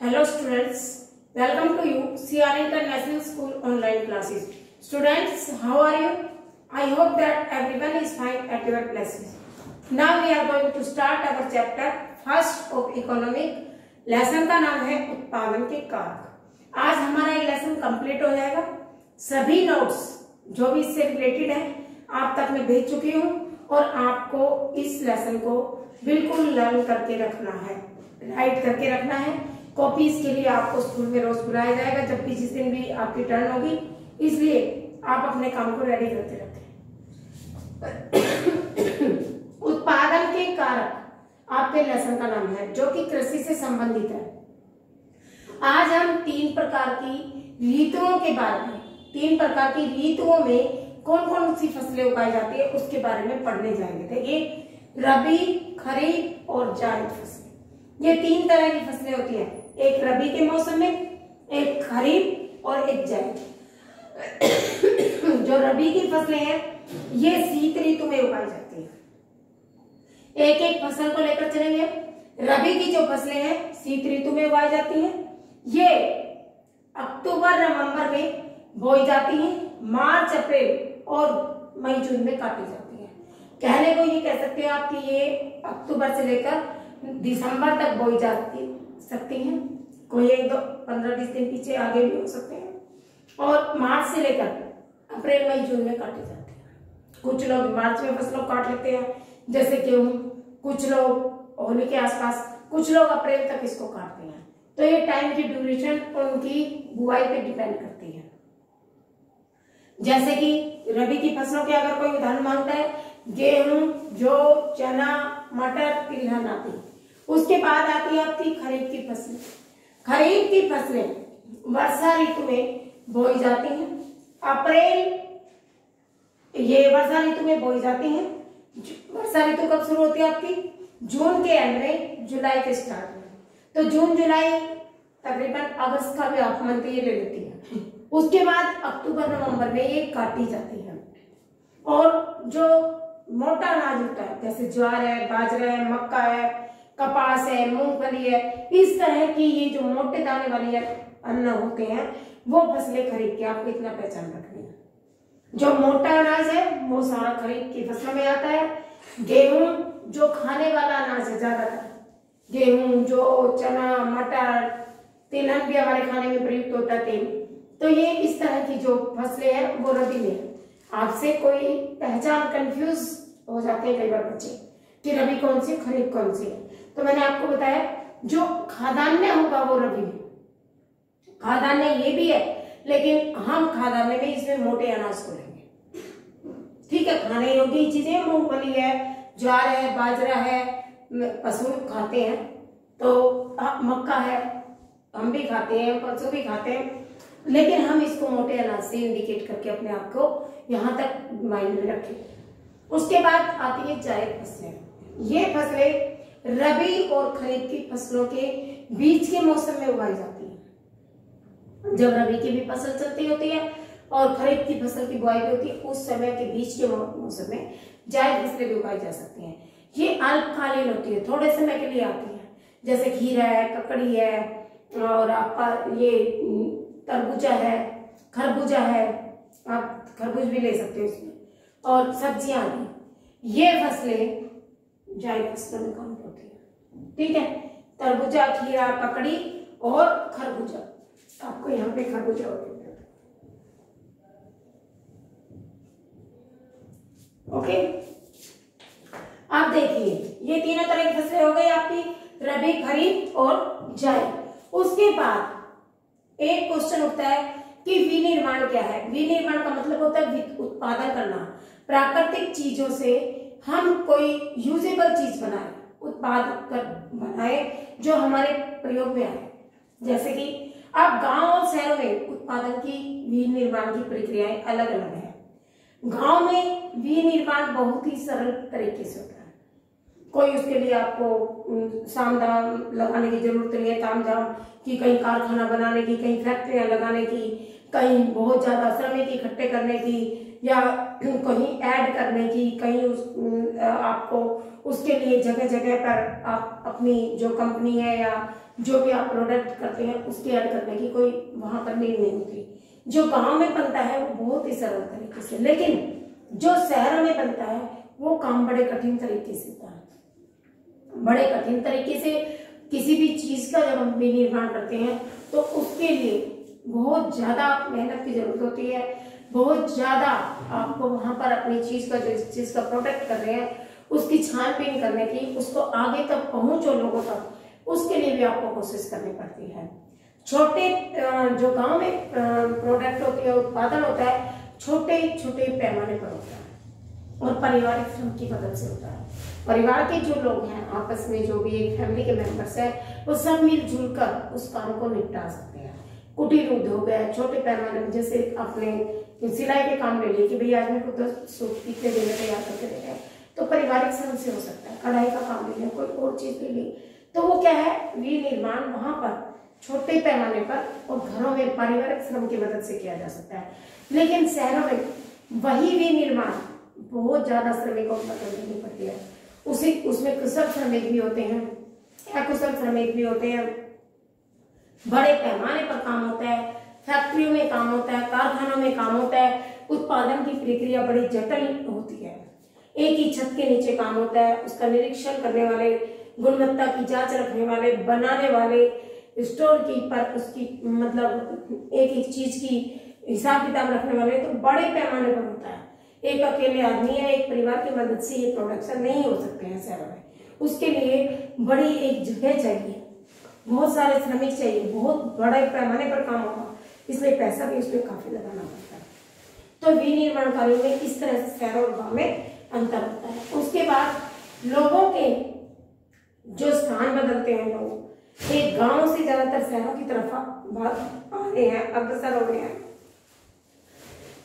Hello students welcome to U C R international school online classes students how are you I hope that everyone is fine at your classes now we are going to start our chapter first of economic lesson का नाम है उत्पादन के car आज हमारा ये lesson complete हो जाएगा। सभी नोट्स जो भी इससे रिलेटेड है, आप तक मैं भेज चुकी हूँ और आपको इस लेसन को बिल्कुल लर्न करके रखना है राइट करके रखना है। कॉपीज के लिए आपको स्कूल में रोज बुलाया जाएगा, जब भी जिस दिन भी आपकी टर्न होगी। इसलिए आप अपने काम को रेडी करते रहते उत्पादन के कारक आपके लेसन का नाम है, जो कि कृषि से संबंधित है। आज हम तीन प्रकार की ऋतुओं के बारे में, तीन प्रकार की ऋतुओं में कौन कौन सी फ़सलें उगाई जाती है, उसके बारे में पढ़ने जाएँगे। देखिए, रबी, खरीफ और जायद फ़सलें। ये तीन तरह की फ़सलें होती है। एक रबी के मौसम में, एक खरीफ और एक जायद जो रबी की फ़सलें हैं, ये शीत ऋतु में उगाई जाती है। एक एक फ़सल को लेकर चलेंगे। रबी की जो फ़सलें हैं, शीत ऋतु में उगाई जाती हैं। ये अक्टूबर, नवंबर में बोई जाती हैं, मार्च, अप्रैल और मई, जून में काटी जाती है। कहने को ये कह सकते हैं आप कि ये अक्टूबर से लेकर दिसंबर तक बोई जाती सकती हैं। कोई एक दो पंद्रह बीस दिन पीछे आगे भी हो सकते हैं। और मार्च से लेकर अप्रैल, मई, जून में काटे जाते हैं। कुछ लोग मार्च में फ़सलों काट लेते हैं। जैसे गेहूँ, कुछ लोग होली के आसपास, कुछ लोग अप्रैल तक इसको काटते हैं। तो ये टाइम की ड्यूरेशन उनकी बुआई पे डिपेंड करती है। जैसे कि रबी की फ़सलों के अगर कोई उदाहरण माँगता है, गेहूँ, जौ, चना, मटर, तिलहन आती उसके बाद आती है आपकी खरीफ की फ़सलें। खरीफ की फ़सलें वर्षा ऋतु में बोई जाती हैं। अप्रैल, ये वर्षा ऋतु में बोई जाती हैं। वर्षा ऋतु कब शुरू होती है आपकी? जून के एंड में, जुलाई के स्टार्ट में। तो जून, जुलाई तकरीबन अगस्त का भी आप मंथ ये ले लेती है। उसके बाद अक्टूबर, नवंबर में ये काटी जाती है। और जो मोटा अनाज होता है, जैसे ज्वार है, बाजरा है, मक्का है कपास है, मूंगफली है, इस तरह की ये जो मोटे दाने वाली अन्न होते हैं, वो फ़सलें खरीद के आपको इतना पहचान रखनी है। जो मोटा अनाज है, वो सारा खरीद की फ़सल में आता है। गेहूँ, जो खाने वाला अनाज है ज़्यादातर, गेहूँ, जो चना, मटर तिलहन भी हमारे खाने में प्रयुक्त होता है तेल। तो ये इस तरह की जो फ़सलें हैं, वो रबी में आपसे कोई पहचान कंफ्यूज हो जाते हैं कई बार बच्चे, कि रबी कौन सी, खरीफ कौन सी है। तो मैंने आपको बताया, जो खादान्य होगा वो रबी में खादान्य ये भी है, लेकिन हम खादान्य में इसमें मोटे अनाज को लेंगे। ठीक है, खाने योग्य चीज़ें, मूंगफली है, ज्वार है, बाजरा है, पशु खाते हैं। तो मक्का है, हम भी खाते हैं, पशु भी खाते हैं। लेकिन हम इसको मोटे अनाज से इंडिकेट करके अपने आप को यहाँ तक माइंड में रखें। उसके बाद आती है जायद फ़सलें। ये फ़सलें रबी और खरीफ की फ़सलों के बीच के मौसम में उगाई जाती है। जब रबी की भी फ़सल चलती होती है और खरीफ की फ़सल की बुआई भी होती है, उस समय के बीच के मौसम में जायद फ़सलें भी उगाई जा सकती हैं। ये अल्पकालीन होती है, थोड़े समय के लिए आती है। जैसे खीरा है, ककड़ी है, और आपका ये तरबूजा है, खरबूजा है, आप खरबूज भी ले सकते हो इसमें और सब्ज़ियाँ आदि ये फ़सलें जायद फ़सलों में ठीक है? तरबूजा, खीरा ककड़ी और खरबूजा। आपको यहाँ पे खरबूजा ओके? अब देखिए, ये तीनों तरह की फ़सलें हो गई आपकी, रबी खरीफ और जायद उसके बाद एक क्वेश्चन उठता है कि विनिर्माण क्या है? विनिर्माण का मतलब होता है उत्पादन करना। प्राकृतिक चीज़ों से हम कोई यूजेबल चीज़ बनाए। उत्पाद कर बनाए, जो हमारे प्रयोग में आए। जैसे कि अब गाँव और शहरों में उत्पादन की विनिर्माण की प्रक्रियाएँ अलग अलग है। गाँव में विनिर्माण बहुत ही सरल तरीके से होता है। कोई उसके लिए आपको साम दाम लगाने की ज़रूरत नहीं है ताम झाम कि, कहीं कारखाना बनाने की, कहीं फैक्ट्रियाँ लगाने की, कहीं बहुत ज़्यादा श्रमिक इकट्ठे करने की, या कहीं ऐड करने की, कहीं उस आपको उसके लिए जगह जगह पर आप अपनी जो कंपनी है या जो भी आप प्रोडक्ट करते हैं, उसकी ऐड करने की कोई वहाँ पर नीड नहीं होती। जो गाँव में बनता है, वो बहुत ही सरल तरीके से, लेकिन जो शहरों में बनता है, वो काम बड़े कठिन तरीके से होता है। बड़े कठिन तरीके से किसी भी चीज़ का जब हम विनिर्माण करते हैं तो उसके लिए बहुत ज़्यादा मेहनत की ज़रूरत होती है। बहुत ज़्यादा आपको वहाँ पर अपनी चीज़ का जो इस चीज़ का प्रोटेक्ट कर रहे हैं उसकी छानबीन करने की, उसको आगे तक पहुंचो लोगों तक, उसके लिए भी आपको कोशिश करनी पड़ती है। छोटे जो गाँव में प्रोडक्ट होती है, उत्पादन होता है छोटे छोटे पैमाने पर होता है। और पारिवारिक श्रम की मदद से होता है। परिवार के जो लोग हैं, आपस में जो भी एक फैमिली के मेंबर्स है, वो सब मिलजुल कर उस काम को निपटा सकते हैं। कुटीर उद्योग है, छोटे पैमाने में जैसे अपने सिलाई के काम ले लिए कि भाई आज मेरे को दस सूट कितने देने तैयार करके दे रहे हैं। तो पारिवारिक श्रम से हो सकता है, कढ़ाई का काम ले लिया, कोई और चीज़ ले ली। तो वो क्या है? विनिर्माण वहाँ पर, छोटे पैमाने पर और घरों में पारिवारिक श्रम की मदद से किया जा सकता है। लेकिन शहरों में वही विनिर्माण बहुत ज़्यादा श्रमिकों को मदद देनी पड़ती है। उसी, उसमें कुशल श्रमिक भी होते हैं, अकुशल श्रमिक भी होते हैं। बड़े पैमाने पर काम होता है, फैक्ट्रियों में काम होता है, कारखानों में काम होता है, उत्पादन की प्रक्रिया बड़ी जटिल होती है। एक ही छत के नीचे काम होता है, उसका निरीक्षण करने वाले, गुणवत्ता की जाँच रखने वाले, बनाने वाले, स्टोर कीपर उसकी मतलब एक एक चीज़ की हिसाब किताब रखने वाले तो बड़े पैमाने पर होता है। एक अकेले आदमी या एक परिवार की मदद से ये प्रोडक्शन नहीं हो सकते हैं शहरों में। उसके लिए बड़ी एक जगह चाहिए। बहुत सारे श्रमिक चाहिए, बहुत बड़े पैमाने पर काम होगा, इसलिए पैसा भी उसमें काफ़ी लगाना पड़ता है। तो विनिर्माण कार्यों में इस तरह शहरों और गाँव में अंतर होता है। उसके बाद लोगों के जो स्थान बदलते हैं लोग एक गाँव से ज़्यादातर शहरों की तरफ़ आ रहे हैं, अग्रसर हो रहे हैं।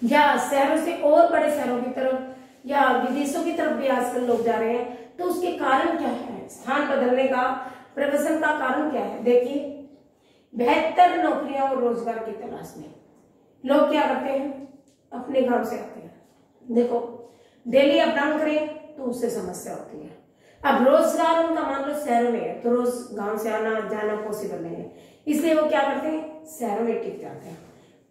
या शहरों से और बड़े शहरों की तरफ़, या विदेशों की तरफ़ भी आजकल लोग जा रहे हैं तो उसके कारण क्या है? स्थान बदलने का प्रवसन का कारण क्या है? देखिए, बेहतर नौकरियाँ और रोज़गार की तलाश में लोग क्या करते हैं? अपने गाँव से आते हैं। देखो डेली अप डाउन करें तो उससे समस्या होती है। अब रोज़गार उनका मान लो शहरों में है तो रोज गाँव से आना, जाना पॉसिबल नहीं है। इसलिए वो क्या करते हैं? शहरों में टिक जाते हैं।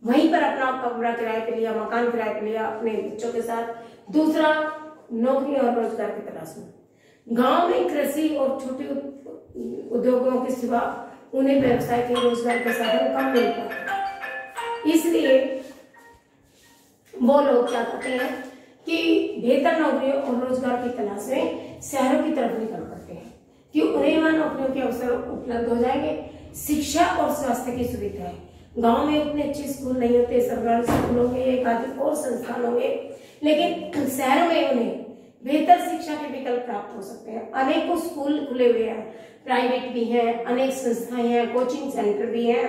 वहीं पर अपना कमरा किराए पे लिया, मकान किराए पे लिया, अपने बच्चों के साथ। दूसरा, नौकरी और रोज़गार की तलाश में। गाँव में कृषि और छोटे उद्योगों के सिवा उन्हें व्यवसाय के रोज़गार के साधन कम मिल पाते इसलिए वो लोग क्या करते हैं? कि बेहतर नौकरियों और रोज़गार की तलाश में शहरों की तरफ़ निकल पड़ते हैं, कि उन्हें वहाँ नौकरियों के अवसर उपलब्ध हो जाएँगे, शिक्षा और स्वास्थ्य की सुविधा है। गाँव में उतने अच्छे स्कूल नहीं होते, सरकारी स्कूल होंगे एक आदि और संस्थान होंगे, लेकिन शहरों में उन्हें बेहतर शिक्षा के विकल्प प्राप्त हो सकते हैं। अनेकों स्कूल खुले हुए हैं, प्राइवेट भी हैं, अनेक संस्थाएँ हैं, कोचिंग सेंटर भी हैं।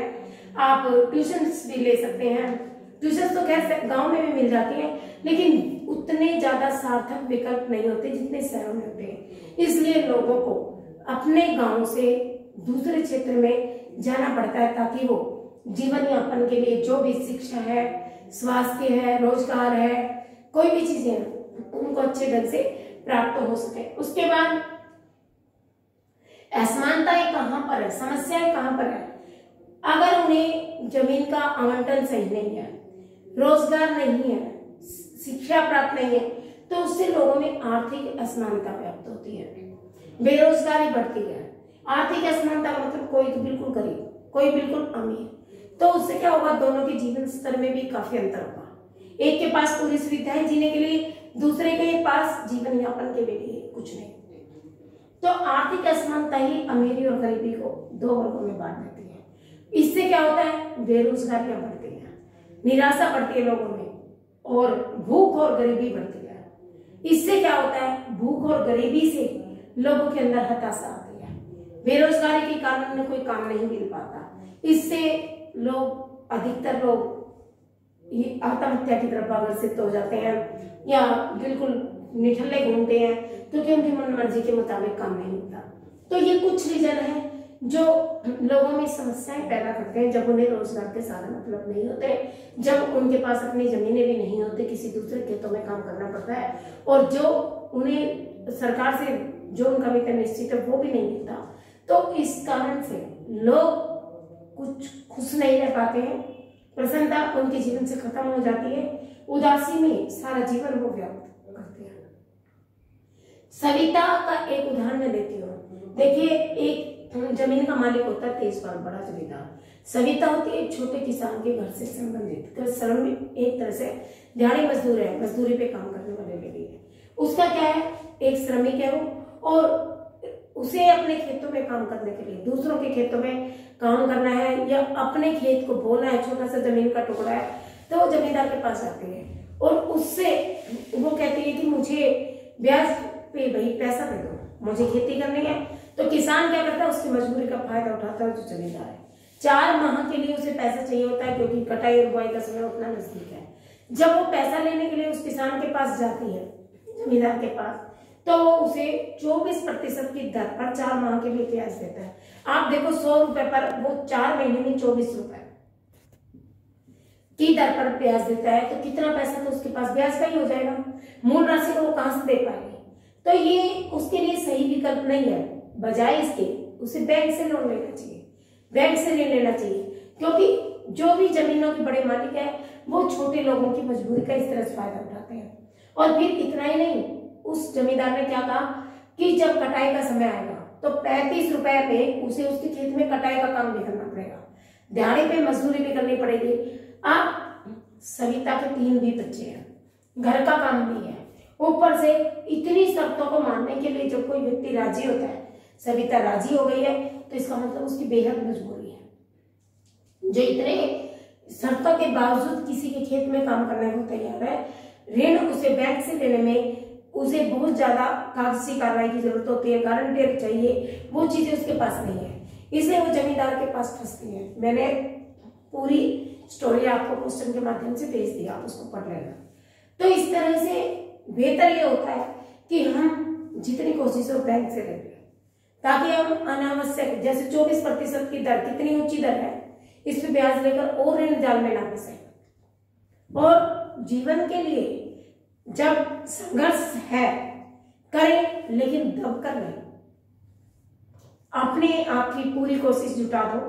आप ट्यूशन भी ले सकते हैं। ट्यूशन तो खैर गाँव में भी मिल जाती है, लेकिन उतने ज़्यादा सार्थक विकल्प नहीं होते जितने शहरों में होते हैं। इसलिए लोगों को अपने गाँव से दूसरे क्षेत्र में जाना पड़ता है ताकि वो जीवन यापन के लिए जो भी शिक्षा है, स्वास्थ्य है, रोज़गार है, कोई भी चीज़ें उनको अच्छे ढंग से प्राप्त हो सके। उसके बाद असमानताएँ कहाँ पर है? समस्याएँ कहाँ पर है? अगर उन्हें ज़मीन का आवंटन सही नहीं है, रोज़गार नहीं है शिक्षा प्राप्त नहीं है तो उससे लोगों में आर्थिक असमानता व्याप्त होती है। बेरोजगारी बढ़ती है। आर्थिक असमानता मतलब कोई तो बिल्कुल गरीब, कोई बिल्कुल अमीर। तो उससे क्या होगा, दोनों के जीवन स्तर में भी काफ़ी अंतर होगा। एक के पास पूरी सुविधाएँ जीने के लिए, दूसरे के पास जीवन यापन के लिए कुछ नहीं। तो आर्थिक असमानता ही अमीरी और गरीबी को दो वर्गों में बांट देती है। इससे क्या होता है, बेरोजगारियाँ बढ़ती है। निराशा बढ़ती है लोगों में। और भूख और गरीबी बढ़ती है। इससे क्या होता है? भूख और गरीबी से लोगों के अंदर हताशा आती है। बेरोजगारी के कारण उन्हें कोई काम नहीं मिल पाता। इससे लोग, अधिकतर लोग आत्महत्या की तरफ़ आकर्षित हो जाते हैं या बिल्कुल निठल्ले घूमते हैं क्योंकि उनकी मन मर्ज़ी के मुताबिक काम नहीं होता। तो ये कुछ रीजन है जो लोगों में समस्याएँ पैदा करते हैं, जब उन्हें रोज़गार के साधन उपलब्ध नहीं होते हैं जब उनके पास अपनी जमीनें भी नहीं होती, किसी दूसरे खेतों में काम करना पड़ता है, और जो उन्हें सरकार से जो उनका वेतन निश्चित है, वो भी नहीं मिलता तो इस कारण से लोग कुछ खुश नहीं रह पाते हैं। प्रसन्नता उनके जीवन से खत्म हो जाती है। उदासी में सारा जीवन वो व्यक्त करते हैं। सविता का एक उदाहरण देती हूँ। देखिए, एक ज़मीन का मालिक होता है तेज बार बड़ा जमींदार सविता होती है एक छोटे किसान के घर से संबंधित। तो श्रम एक तरह से दिहाड़ी मजदूर है, मजदूरी पे काम करने वाले लेडी है। उसका क्या है? एक श्रमिक है वो, और उसे अपने खेतों में काम करने के लिए, दूसरों के खेतों में काम करना है या अपने खेत को बोना है, छोटा सा ज़मीन का टुकड़ा है तो वो जमींदार के पास आती है। और उससे वो कहती है कि मुझे ब्याज पे भाई पैसा दे दो, मुझे खेती करनी है तो किसान क्या करता है? उसकी मजबूरी का फ़ायदा उठाता है जो जमींदार है। चार माह के लिए उसे पैसा चाहिए होता है क्योंकि कटाई और बुआई का समय उतना नज़दीक है। जब वो पैसा लेने के लिए उस किसान के पास जाती है, जमींदार के पास तो उसे 24 प्रतिशत की दर पर चार माह के लिए ब्याज देता है। आप देखो, सौ रुपए पर वो चार महीने में चौबीस रुपए की दर पर ब्याज देता है। तो कितना पैसा तो उसके पास ब्याज का ही हो जाएगा। मूल राशि को वो कहाँ से दे पाएगी? तो ये उसके लिए सही विकल्प नहीं है। बजाय इसके, उसे बैंक से लोन लेना चाहिए। बैंक से ऋण लेना चाहिए। क्योंकि जो भी जमीनों के बड़े मालिक है, वो छोटे लोगों की मजबूरी का इस तरह से फ़ायदा उठाते हैं। और फिर इतना ही नहीं, उस जमींदार ने क्या कहा कि जब कटाई का समय आएगा तो पैंतीस रुपए पे उसे उसके खेत में कटाई का काम भी करना पड़ेगा। दिहाड़ी पे मजदूरी भी करनी पड़ेगी। आप, सविता के तीन भी बच्चे हैं। घर का काम भी है। ऊपर से इतनी शर्तों को मानने के लिए जब कोई व्यक्ति राज़ी होता है सविता राज़ी हो गई है तो इसका मतलब उसकी बेहद मजबूरी है। जो इतने शर्तों के बावजूद किसी के खेत में काम करने को तैयार है, ऋण उसे बैंक से लेने में उसे बहुत ज़्यादा कागज़ी कार्रवाई की ज़रूरत होती है गारंटर चाहिए, वो चीज़ें उसके पास नहीं है। इसलिए वो जमींदार के पास फंसती है। मैंने पूरी स्टोरी आपको क्वेश्चन के माध्यम से भेज दिया, आप उसको पढ़ लेना। तो इस तरह से बेहतर ये होता है कि हम जितनी कोशिश बैंक से ले ताकि हम अनावश्यक, जैसे 24 प्रतिशत की दर, कितनी ऊँची दर है इस पर ब्याज लेकर और ऋण जाल में ना फंसे और जीवन के लिए जब संघर्ष है, करें, लेकिन दब कर नहीं। अपने आप की पूरी कोशिश जुटा दो।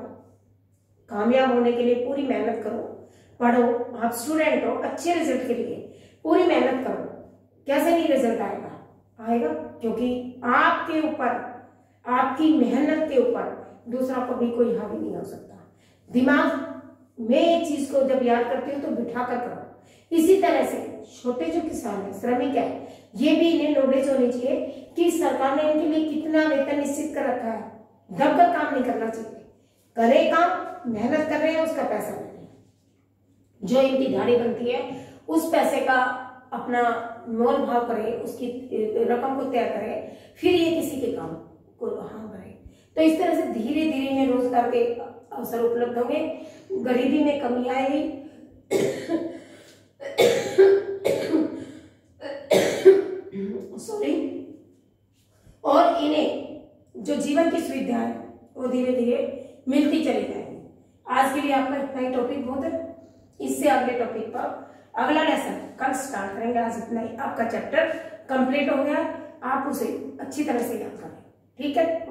कामयाब होने के लिए पूरी मेहनत करो। पढ़ो। आप स्टूडेंट हो, अच्छे रिज़ल्ट के लिए पूरी मेहनत करो। कैसे नहीं रिज़ल्ट आएगा? आएगा क्योंकि आपके ऊपर आपकी मेहनत के ऊपर दूसरा कभी कोई हावी नहीं हो सकता। दिमाग में एक चीज़ को जब याद करती हूँ तो बिठा कर। करो इसी तरह से छोटे जो किसान है, श्रमिक है, ये भी इन्हें नॉलेज होनी चाहिए कि सरकार ने इनके लिए कितना वेतन निश्चित कर रखा है। दब कर काम नहीं करना चाहिए। करे काम, मेहनत कर रहे हैं, उसका पैसा मिले जो इनकी दाढ़ी बनती है, उस पैसे का अपना मोल भाव करे, उसकी रकम को तय करे, फिर ये किसी के काम हाँ करे तो इस तरह से धीरे धीरे इन्हें रोज़गार के अवसर उपलब्ध होंगे। गरीबी में कमी आएगी। सॉरी और इन्हें जो जीवन की सुविधाएँ वो धीरे धीरे मिलती चली जाएगी। आज के लिए आपका इतना ही टॉपिक बहुत है। इससे अगले टॉपिक पर अगला लेसन कल स्टार्ट करेंगे। आज इतना ही आपका चैप्टर कंप्लीट हो गया। आप उसे अच्छी तरह से याद करें। ठीक है?